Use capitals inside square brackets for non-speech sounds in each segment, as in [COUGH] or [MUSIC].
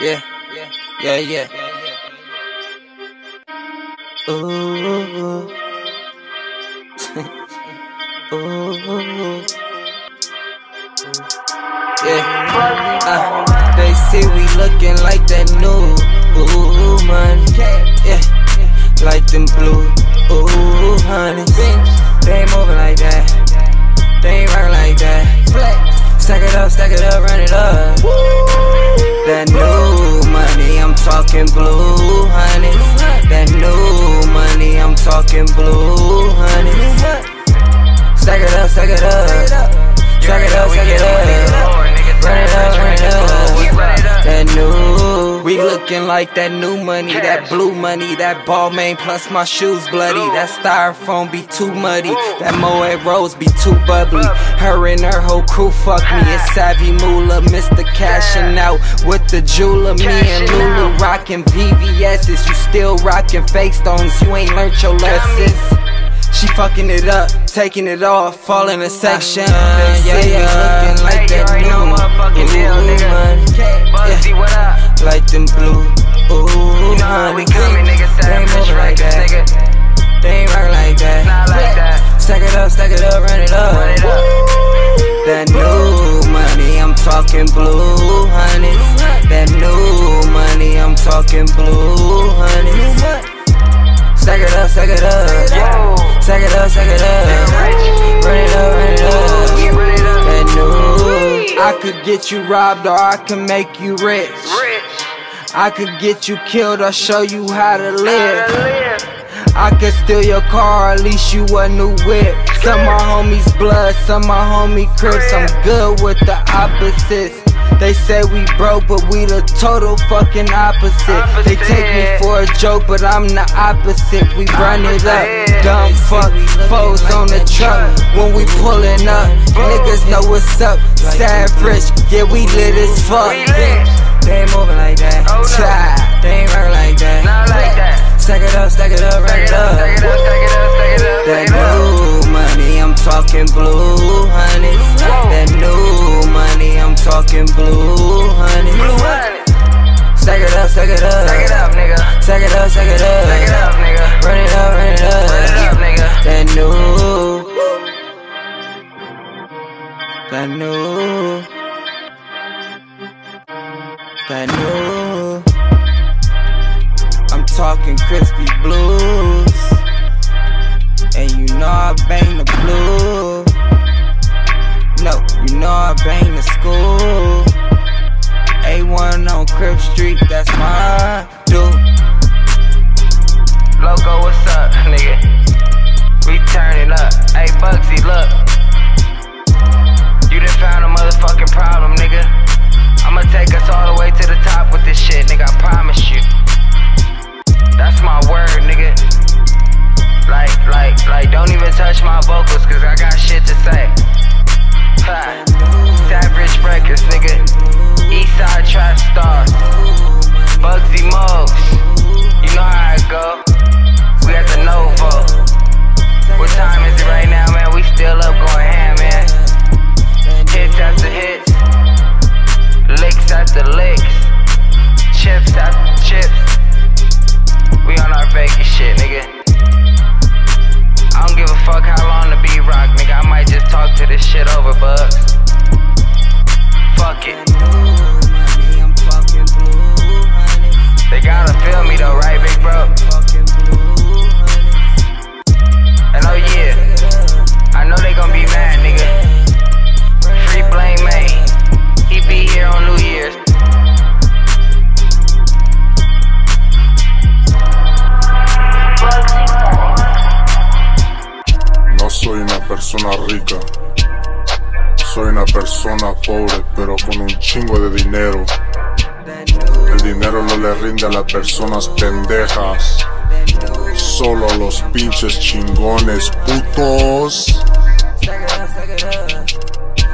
Yeah, yeah, yeah. Ooh, ooh. [LAUGHS] Yeah, uh, they say we looking like that new ooh money. Yeah, like them blue ooh honey. They ain't moving like that. They ain't rockin' like that. Stack it up, stack it up, run it up. That new money, I'm talking blue honey. That new money, I'm talking blue honey. Looking like that new money, that blue money, that Balmain plus my shoes bloody. That styrofoam be too muddy, that Moet Rose be too bubbly. Her and her whole crew fuck me. It's Savvy Moolah, Mr. Cashing out with the jeweler. Me and Lulu rockin' VVS's. You still rockin' fake stones, you ain't learned your lessons. She fucking it up, taking it off, falling a section. Yeah, yeah, looking like that new money. Yeah, like them blue ooh honey. They ain't moving like that. nigga. They ain't rockin' like that. Stack it up, stack it up, run it up. That new money, I'm talking blue honey. That new money, I'm talking blue honey. Stack it up, stack it up. Stack it up, stack it up. Run it up, run it up. That new. I could get you robbed or I can make you rich. I could get you killed or show you how to live. I could steal your car, at least you a new whip. Some my homies blood, some my homie crips. I'm good with the opposites. They say we broke, but we the total fucking opposite. They take me for a joke, but I'm the opposite. We run it up, dumb fuck, foes on the truck. When we pullin' up, niggas know what's up. Savage, yeah, we lit as fuck. They ain't moving like that. Child, They ain't rockin' like that. Not like that. Stack it up, stack it up, run it up. Stack it up, stack it up, stack it up. That new money, I'm talking blue honey. That new money, I'm talking blue honey. Stack it up, stack it up. Stack it up, nigga. stack it up. Stack it up. Stack it up, nigga. Run it up, run it up. Run it up, nigga. That new. That new. That new. I'm talking crispy blues. And you know I bang the blue. No, you know I bang the school. A1 on Crib Street, that's my dude. Loco, what's up, nigga? Soy una persona pobre, pero con un chingo de dinero. El dinero no le rinde a las personas pendejas. Solo a los pinches chingones putos. Stack it up, stack it up.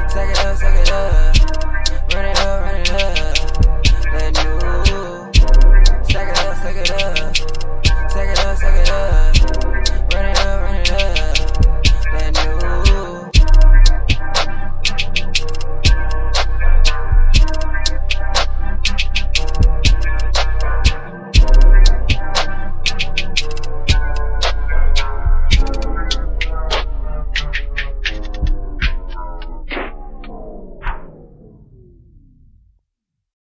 Stack it up, stack it up.